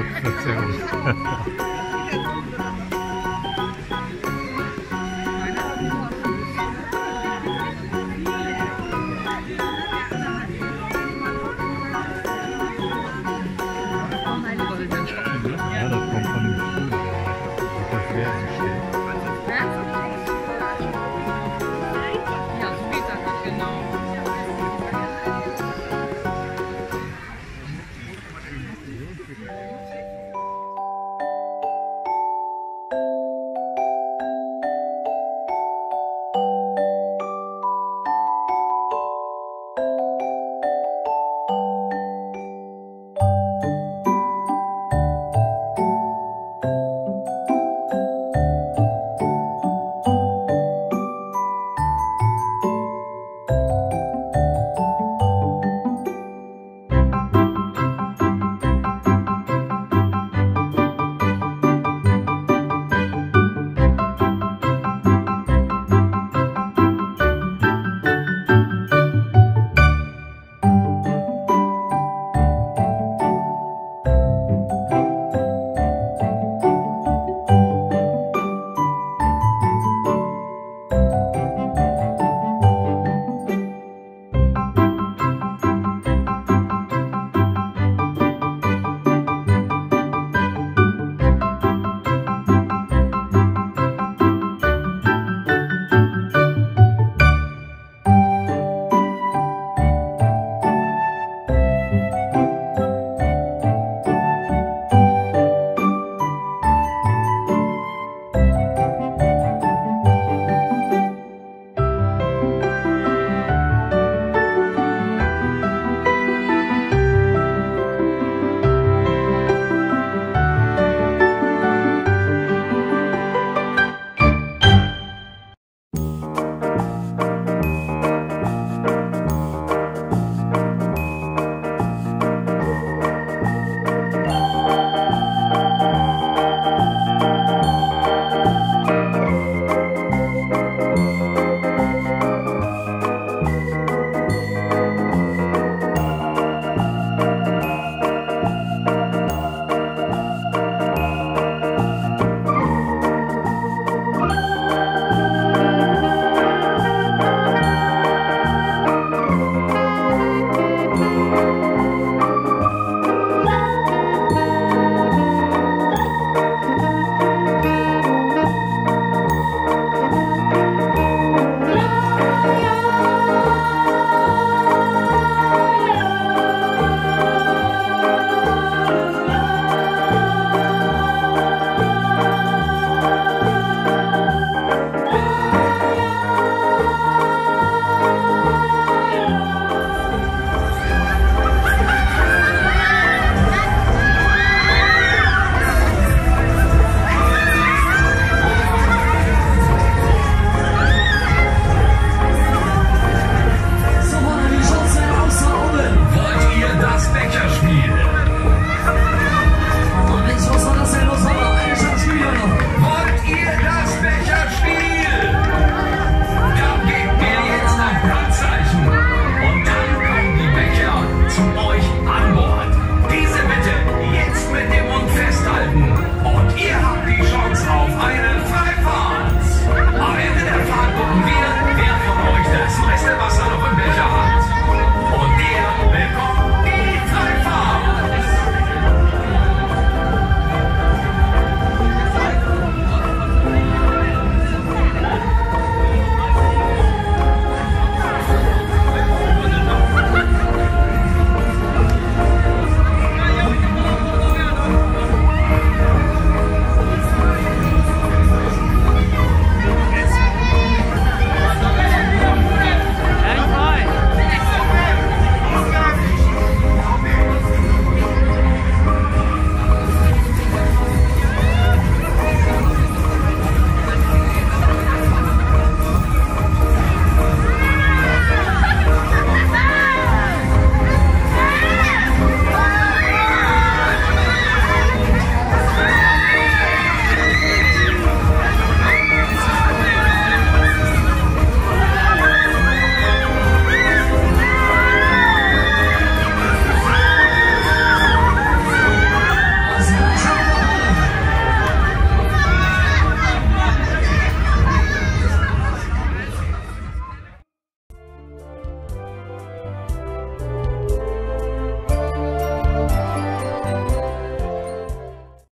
なっちゃいまし。